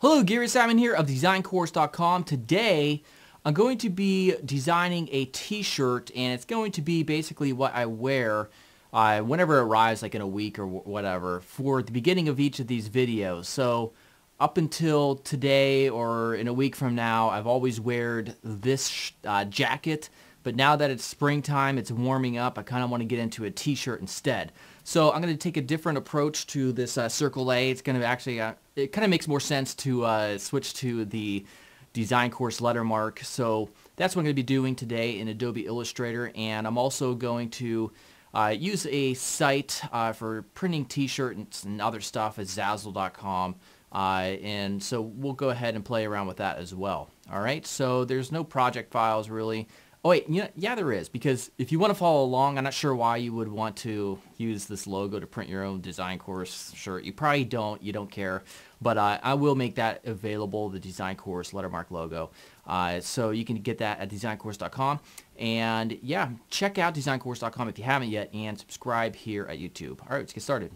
Hello, Gary Simon here of DesignCourse.com. Today, I'm going to be designing a t-shirt and it's going to be basically what I wear uh, whenever it arrives, like in a week or whatever, for the beginning of each of these videos. So up until today or in a week from now, I've always weared this uh, jacket, but now that it's springtime, it's warming up, I kind of want to get into a t-shirt instead. So I'm going to take a different approach to this uh, Circle A. It's going to actually uh, it kind of makes more sense to uh, switch to the design course lettermark. So that's what I'm going to be doing today in Adobe Illustrator. And I'm also going to uh, use a site uh, for printing t-shirts and other stuff at Zazzle.com. Uh, and so we'll go ahead and play around with that as well. All right, so there's no project files really. Oh wait, yeah, yeah, there is because if you want to follow along, I'm not sure why you would want to use this logo to print your own design course shirt. You probably don't. You don't care, but uh, I will make that available. The design course lettermark logo, uh, so you can get that at designcourse.com. And yeah, check out designcourse.com if you haven't yet, and subscribe here at YouTube. All right, let's get started.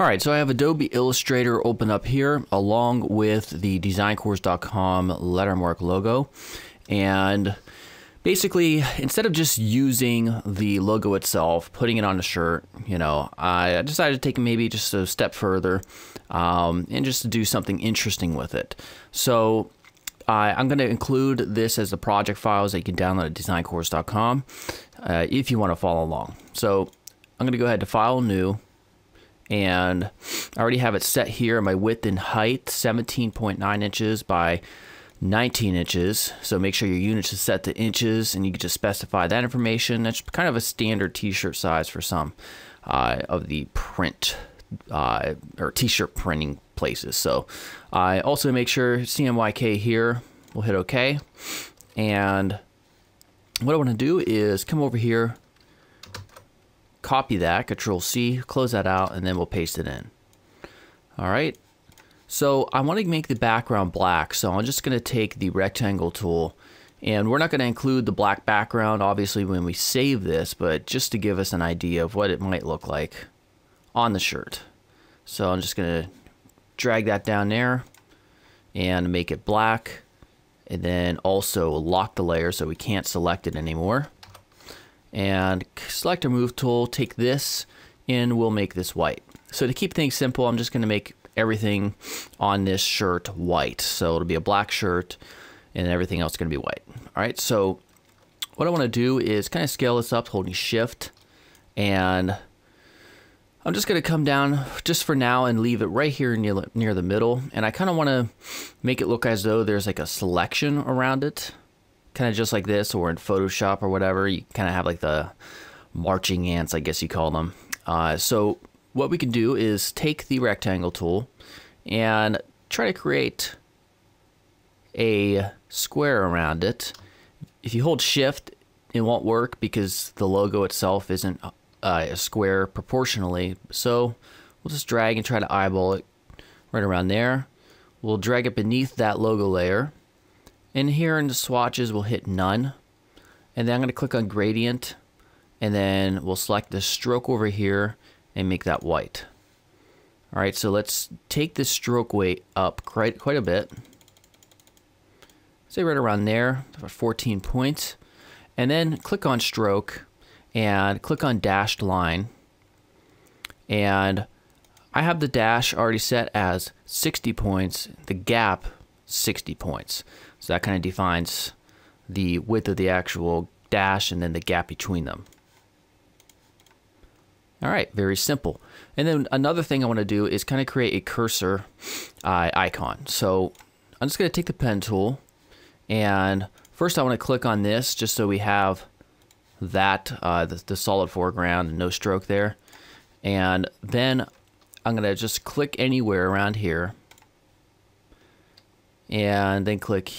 All right, so I have Adobe Illustrator open up here along with the designcourse.com lettermark logo, and basically, instead of just using the logo itself, putting it on a shirt, you know, I decided to take maybe just a step further um, and just to do something interesting with it. So uh, I'm going to include this as the project files that you can download at designcourse.com uh, if you want to follow along. So I'm going to go ahead to File, New, and I already have it set here. My width and height, 17.9 inches by 19 inches. So make sure your units is set to inches and you can just specify that information. That's kind of a standard t-shirt size for some uh, of the print uh, or t-shirt printing places. So I also make sure CMYK here, we'll hit OK. And what I want to do is come over here, copy that, Control C, close that out, and then we'll paste it in. All right, so I want to make the background black, so I'm just going to take the rectangle tool and we're not going to include the black background obviously when we save this, but just to give us an idea of what it might look like on the shirt. So I'm just going to drag that down there and make it black and then also lock the layer so we can't select it anymore. And select our move tool, take this and we'll make this white. So to keep things simple, I'm just going to make everything on this shirt white. So it'll be a black shirt and everything else is going to be white. All right, so what I want to do is kind of scale this up holding shift and I'm just going to come down just for now and leave it right here near, near the middle. And I kind of want to make it look as though there's like a selection around it. Kind of just like this or in Photoshop or whatever. You kind of have like the marching ants, I guess you call them. Uh, so what we can do is take the rectangle tool and try to create a square around it. If you hold shift, it won't work because the logo itself isn't uh, a square proportionally. So we'll just drag and try to eyeball it right around there. We'll drag it beneath that logo layer. And here in the swatches, we'll hit none. And then I'm going to click on gradient. And then we'll select the stroke over here and make that white. All right, so let's take this stroke weight up quite, quite a bit. Say right around there, 14 points. And then click on stroke and click on dashed line. And I have the dash already set as 60 points, the gap 60 points. So that kind of defines the width of the actual dash and then the gap between them. All right, very simple. And then another thing I want to do is kind of create a cursor uh, icon. So I'm just going to take the pen tool and first I want to click on this just so we have that, uh, the, the solid foreground no stroke there. And then I'm going to just click anywhere around here and then click,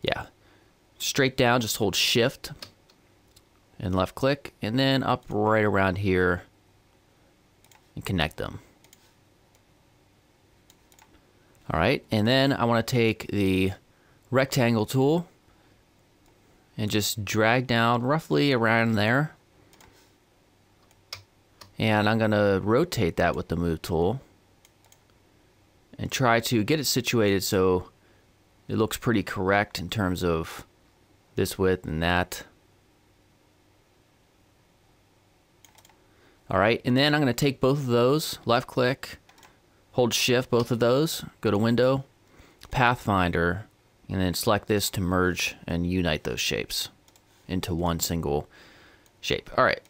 yeah, straight down, just hold shift and left click and then up right around here and connect them. All right, and then I want to take the rectangle tool and just drag down roughly around there. And I'm going to rotate that with the move tool and try to get it situated so it looks pretty correct in terms of this width and that. All right, and then I'm going to take both of those, left click, hold shift both of those, go to window, Pathfinder, and then select this to merge and unite those shapes into one single shape. All right,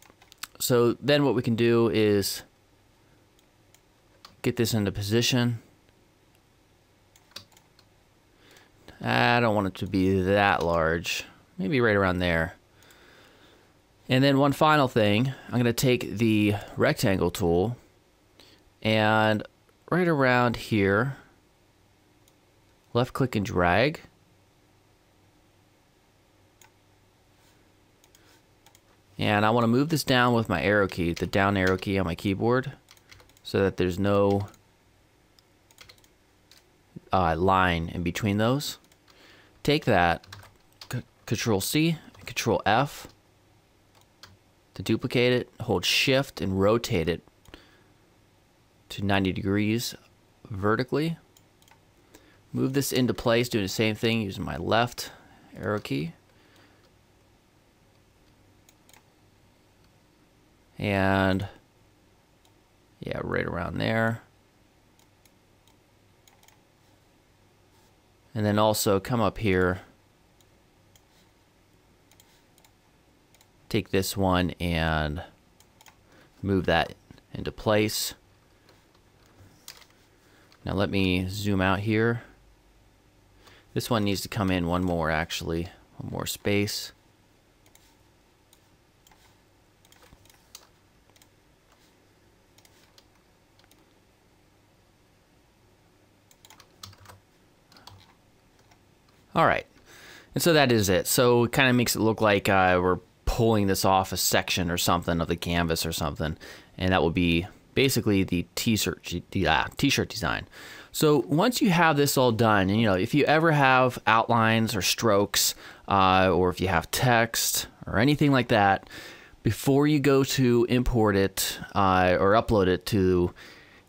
so then what we can do is get this into position. I don't want it to be that large, maybe right around there. And then one final thing, I'm going to take the rectangle tool and right around here, left click and drag. And I want to move this down with my arrow key, the down arrow key on my keyboard, so that there's no uh, line in between those. Take that, Control C, Control F, to duplicate it, hold shift and rotate it to 90 degrees vertically. Move this into place doing the same thing using my left arrow key. And yeah, right around there. And then also come up here take this one and move that into place. Now let me zoom out here. This one needs to come in one more actually, one more space. All right, and so that is it. So it kind of makes it look like uh, we're pulling this off a section or something of the canvas or something, and that will be basically the t-shirt uh, t-shirt design. So once you have this all done, and you know, if you ever have outlines or strokes, uh, or if you have text or anything like that, before you go to import it uh, or upload it to,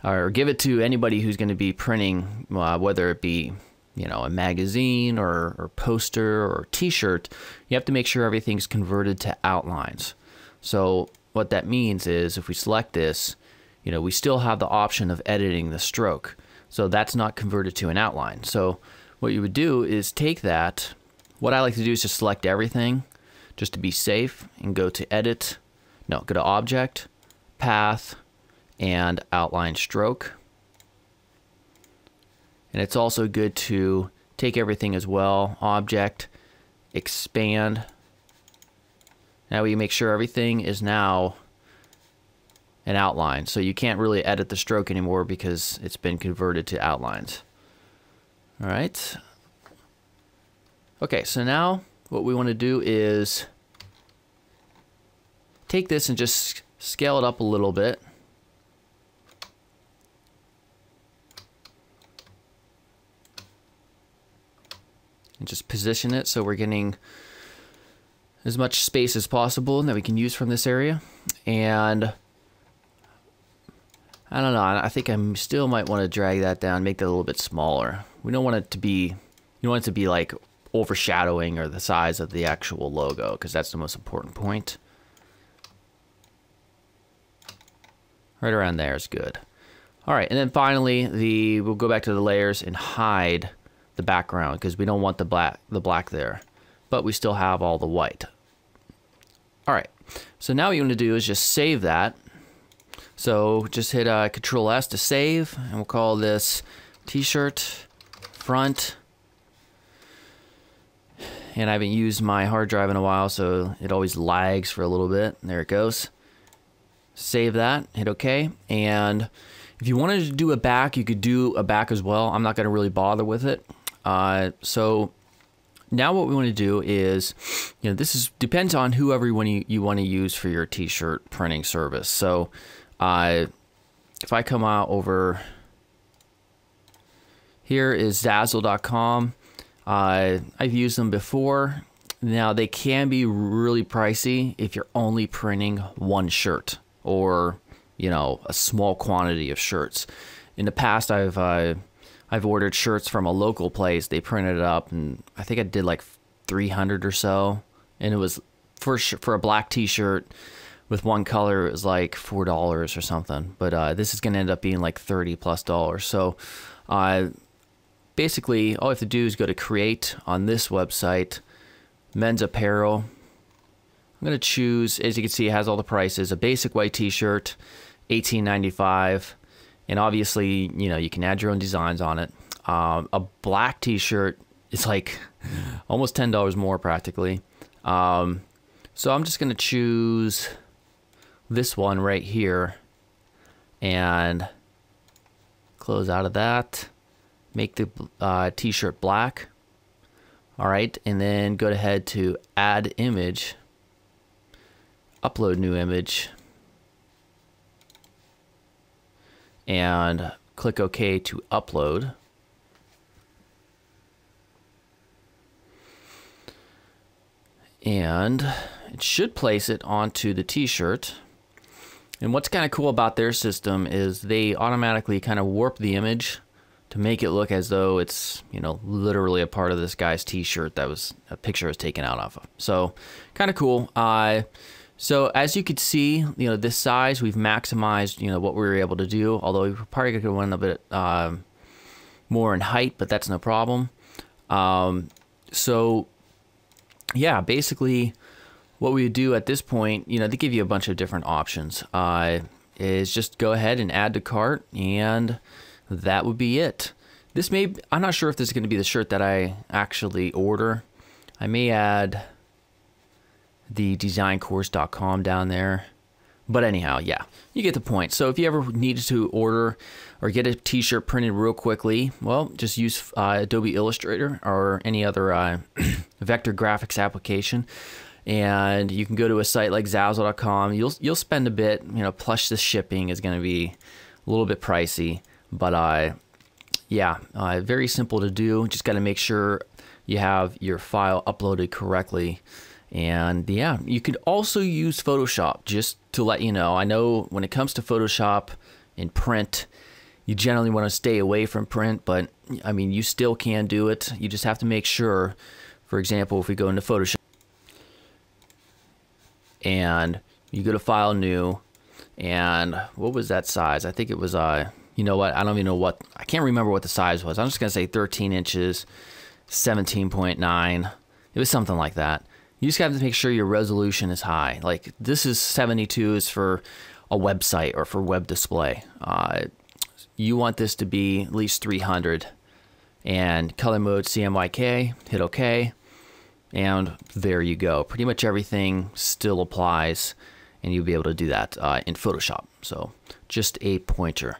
or give it to anybody who's going to be printing, uh, whether it be you know, a magazine or, or poster or t-shirt, you have to make sure everything's converted to outlines. So what that means is if we select this, you know, we still have the option of editing the stroke. So that's not converted to an outline. So what you would do is take that. What I like to do is just select everything just to be safe and go to edit. No, go to object, path, and outline stroke. And it's also good to take everything as well, object, expand. Now we make sure everything is now an outline. So you can't really edit the stroke anymore because it's been converted to outlines. All right. Okay, so now what we want to do is take this and just scale it up a little bit. And just position it so we're getting as much space as possible that we can use from this area. And I don't know, I think I still might want to drag that down, make that a little bit smaller. We don't want it to be, you don't want it to be like overshadowing or the size of the actual logo because that's the most important point. Right around there is good. All right, and then finally, the we'll go back to the layers and hide the background because we don't want the black the black there but we still have all the white. All right so now what you want to do is just save that. So just hit uh, control S to save and we'll call this t-shirt front. And I haven't used my hard drive in a while so it always lags for a little bit. There it goes. Save that hit OK. And if you wanted to do a back you could do a back as well. I'm not going to really bother with it uh, so now what we want to do is, you know, this is depends on whoever you you want to use for your t-shirt printing service. So uh, if I come out over here is Zazzle.com. Uh, I've used them before. Now, they can be really pricey if you're only printing one shirt or, you know, a small quantity of shirts. In the past, I've uh, I've ordered shirts from a local place. They printed it up, and I think I did like 300 or so, and it was for for a black T-shirt with one color. It was like four dollars or something. But uh, this is going to end up being like 30 plus dollars. So, uh, basically, all you have to do is go to create on this website men's apparel. I'm gonna choose, as you can see, it has all the prices. A basic white T-shirt, 18.95, and obviously, you know, you can add your own designs on it. Um, a black T-shirt is like almost ten dollars more practically. Um, so I'm just gonna choose this one right here, and close out of that. Make the uh, T-shirt black. All right, and then go ahead to add image, upload new image, and click OK to upload. And it should place it onto the t-shirt. And what's kind of cool about their system is they automatically kind of warp the image to make it look as though it's you know literally a part of this guy's t-shirt that was a picture was taken out of. So kind of cool. Uh, so as you could see, you know this size we've maximized you know what we were able to do. Although we probably could went a bit um, more in height, but that's no problem. Um, so yeah, basically what we would do at this point, you know, they give you a bunch of different options. Uh, is just go ahead and add to cart and that would be it. This may, I'm not sure if this is going to be the shirt that I actually order. I may add the designcourse.com down there. But anyhow, yeah, you get the point. So if you ever needed to order or get a t-shirt printed real quickly, well, just use uh, Adobe Illustrator or any other uh, vector graphics application. And you can go to a site like Zazzle.com. You'll you'll spend a bit, you know. Plus, the shipping is going to be a little bit pricey. But uh, yeah, uh, very simple to do. Just got to make sure you have your file uploaded correctly. And yeah, you could also use Photoshop just to let you know. I know when it comes to Photoshop in print, you generally want to stay away from print, but I mean, you still can do it. You just have to make sure, for example, if we go into Photoshop and you go to File New, and what was that size? I think it was uh, you know what? I don't even know what, I can't remember what the size was. I'm just going to say 13 inches, 17.9. It was something like that. You just have to make sure your resolution is high. Like this is 72 is for a website or for web display. Uh, you want this to be at least 300 and color mode CMYK, hit OK, and there you go. Pretty much everything still applies and you'll be able to do that uh, in Photoshop. So just a pointer.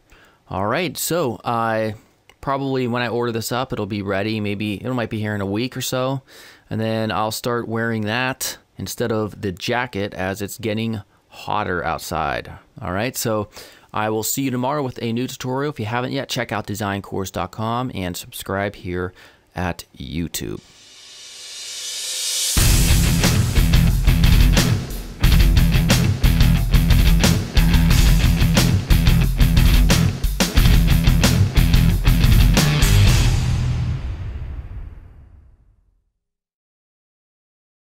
All right, so uh, probably when I order this up, it'll be ready. Maybe it might be here in a week or so, and then I'll start wearing that instead of the jacket as it's getting hotter outside. All right, so I will see you tomorrow with a new tutorial. If you haven't yet, check out designcourse.com and subscribe here at YouTube.